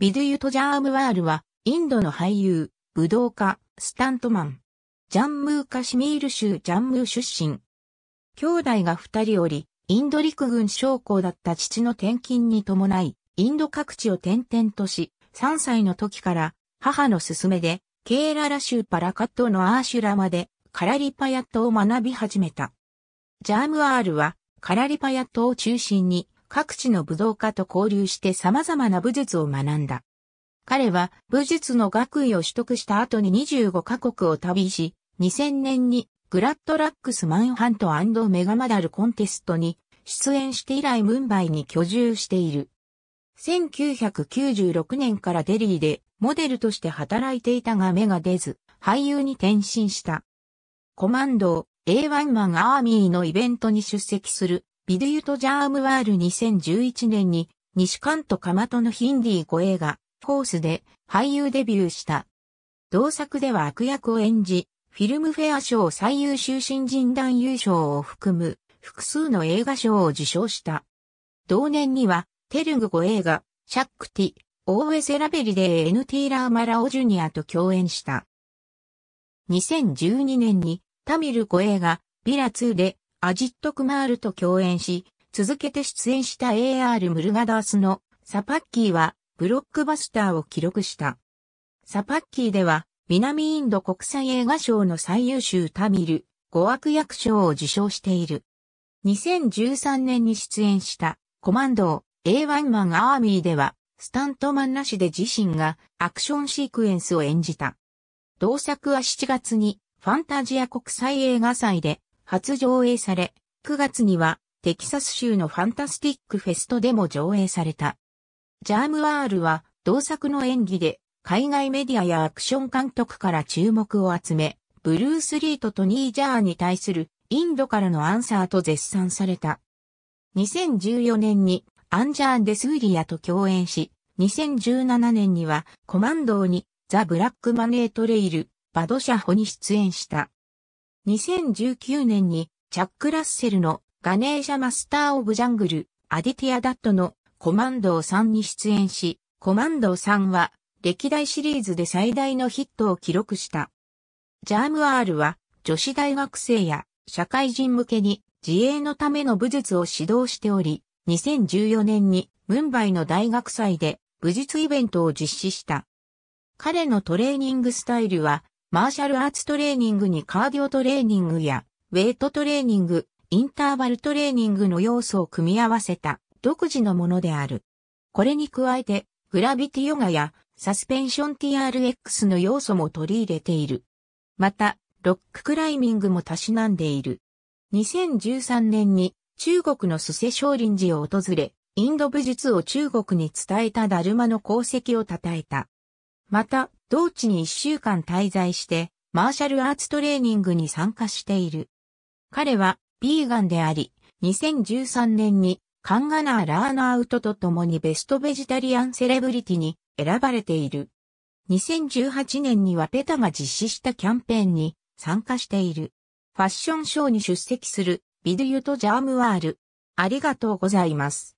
ビドゥユト・ジャームワールは、インドの俳優、武道家、スタントマン。ジャンムーカシミール州ジャンムー出身。兄弟が二人おり、インド陸軍将校だった父の転勤に伴い、インド各地を転々とし、3歳の時から母の勧めで、ケーララ州パラカットのアーシュラまでカラリパヤットを学び始めた。ジャームワールはカラリパヤットを中心に各地の武道家と交流して様々な武術を学んだ。彼は武術の学位を取得した後に25カ国を旅し、2000年にグラッドラックスマンハントメガマダルコンテストに出演して以来ムンバイに居住している。1996年からデリーでモデルとして働いていたが芽が出ず、俳優に転身した。コマンド A1 マンアーミーのイベントに出席するビドゥユト・ジャームワール2011年に、西関とカマトのヒンディー語映画、フォースで俳優デビューした。同作では悪役を演じ、フィルムフェア賞最優秀新人男優賞を含む複数の映画賞を受賞した。同年にはテルグ語映画、シャックティ、オーエセラベリデー・エヌティーラー・マラオ・ジュニアと共演した。2012年にタミル語映画、ビラ2でアジット・クマールと共演し、続けて出演した AR ムルガダースのサパッキーはブロックバスターを記録した。サパッキーでは南インド国際映画賞の最優秀タミル語悪役賞を受賞している。2013年に出演したコマンド A1 マンアーミーではスタントマンなしで自身がアクションシークエンスを演じた。同作は7月にファンタジア国際映画祭で初上映され、9月にはテキサス州のファンタスティックフェストでも上映された。ジャームワールは同作の演技で海外メディアやアクション監督から注目を集め、ブルース・リーとトニー・ジャーに対するインドからのアンサーと絶賛された。2014年にアンジャーンでスーリヤと共演し、2017年にはコマンドー2 ザ・ブラック・マネートレイル、バドシャホに出演した。2019年にチャック・ラッセルのガネーシャ・マスター・オブ・ジャングル、アディティア・ダットのコマンドー3に出演し、コマンドー3は歴代シリーズで最大のヒットを記録した。ジャーム・アールは女子大学生や社会人向けに自衛のための武術を指導しており、2014年にムンバイの大学祭で武術イベントを実施した。彼のトレーニングスタイルはマーシャルアーツトレーニングにカーディオトレーニングや、ウェイトトレーニング、インターバルトレーニングの要素を組み合わせた独自のものである。これに加えて、グラビティヨガやサスペンション TRX の要素も取り入れている。また、ロッククライミングもたしなんでいる。2013年に中国のスセ少林寺を訪れ、インド武術を中国に伝えたダルマの功績を称えた。また、同地に一週間滞在して、マーシャルアーツトレーニングに参加している。彼は、ビーガンであり、2013年にカンガナー・ラーナアウトと共にベストベジタリアンセレブリティに選ばれている。2018年にはペタが実施したキャンペーンに参加している。ファッションショーに出席するビドゥユとジャームワール。ありがとうございます。